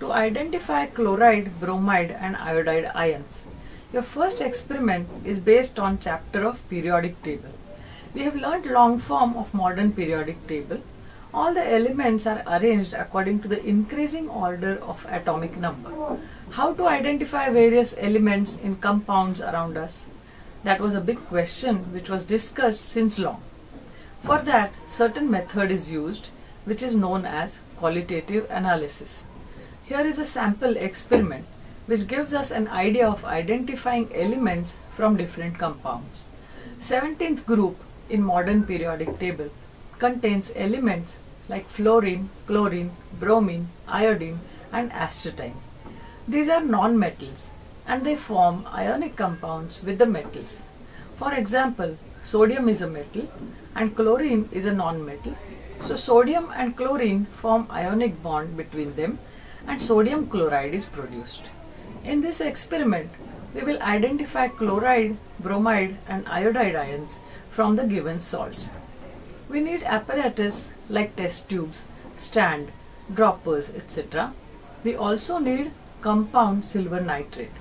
to identify chloride, bromide and iodide ions. Your first experiment is based on chapter of periodic table. We have learnt long form of modern periodic table. All the elements are arranged according to the increasing order of atomic number. How to identify various elements in compounds around us? That was a big question which was discussed since long. For that, certain method is used which is known as qualitative analysis. Here is a sample experiment which gives us an idea of identifying elements from different compounds. 17th group in modern periodic table contains elements like fluorine, chlorine, bromine, iodine and astatine. These are non-metals and they form ionic compounds with the metals. For example, sodium is a metal and chlorine is a non-metal. So sodium and chlorine form ionic bond between them and sodium chloride is produced. In this experiment, we will identify chloride, bromide and iodide ions from the given salts. We need apparatus like test tubes, stand, droppers, etc. We also need compound silver nitrate.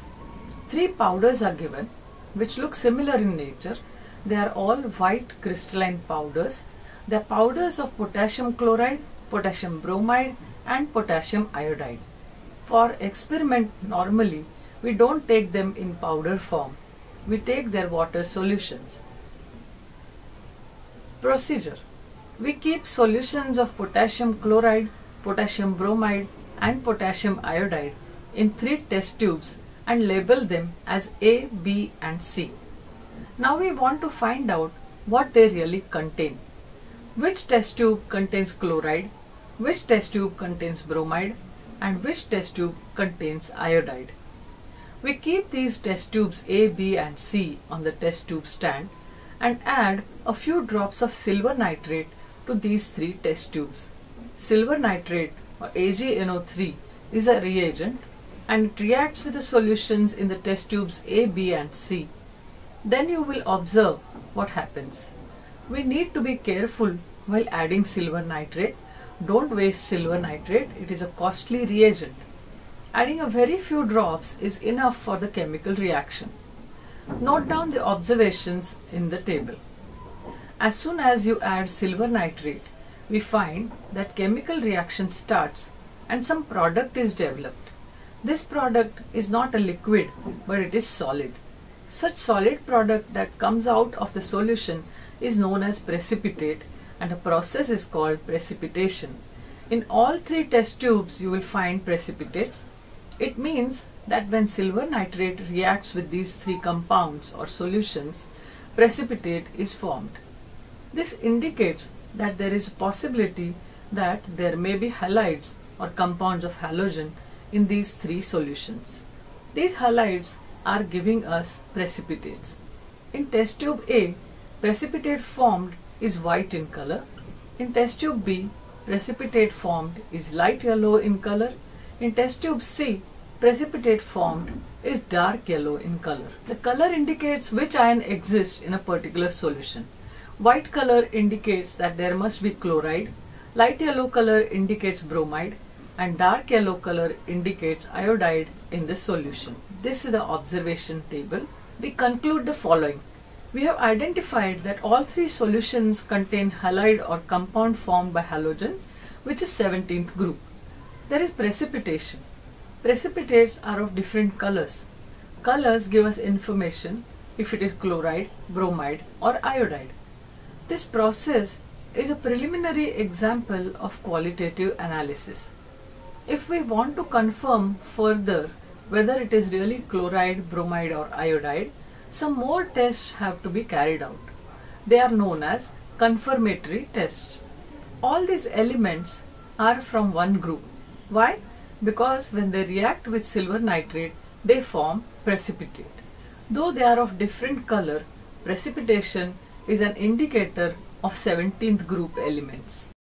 Three powders are given which look similar in nature. They are all white crystalline powders. They are powders of potassium chloride, potassium bromide and potassium iodide. For experiment normally we don't take them in powder form. We take their water solutions. Procedure We keep solutions of potassium chloride, potassium bromide and potassium iodide in three test tubes and label them as A, B and C. Now we want to find out what they really contain. Which test tube contains chloride, which test tube contains bromide and which test tube contains iodide. We keep these test tubes A, B and C on the test tube stand and add a few drops of silver nitrate to these three test tubes. Silver nitrate or AgNO3 is a reagent and it reacts with the solutions in the test tubes A, B and C. Then you will observe what happens. We need to be careful while adding silver nitrate. Don't waste silver nitrate, it is a costly reagent. Adding a very few drops is enough for the chemical reaction. Note down the observations in the table. As soon as you add silver nitrate, we find that chemical reaction starts and some product is developed. This product is not a liquid but it is solid. Such solid product that comes out of the solution is known as precipitate and a process is called precipitation. In all three test tubes you will find precipitates. It means that when silver nitrate reacts with these three compounds or solutions, precipitate is formed. This indicates that there is a possibility that there may be halides or compounds of halogen in these three solutions. These halides are giving us precipitates. In test tube A, precipitate formed is white in color. In test tube B, precipitate formed is light yellow in color. In test tube C, precipitate formed is dark yellow in color. The color indicates which ion exists in a particular solution. White color indicates that there must be chloride, light yellow color indicates bromide and dark yellow color indicates iodide in the solution. This is the observation table. We conclude the following. We have identified that all three solutions contain halide or compound formed by halogens which is 17th group. There is precipitation. Precipitates are of different colors. Colors give us information if it is chloride, bromide or iodide. This process is a preliminary example of qualitative analysis. If we want to confirm further whether it is really chloride, bromide or iodide, some more tests have to be carried out. They are known as confirmatory tests. All these elements are from one group. Why? Because when they react with silver nitrate, they form precipitate. Though they are of different color, precipitation is an indicator of 17th group elements.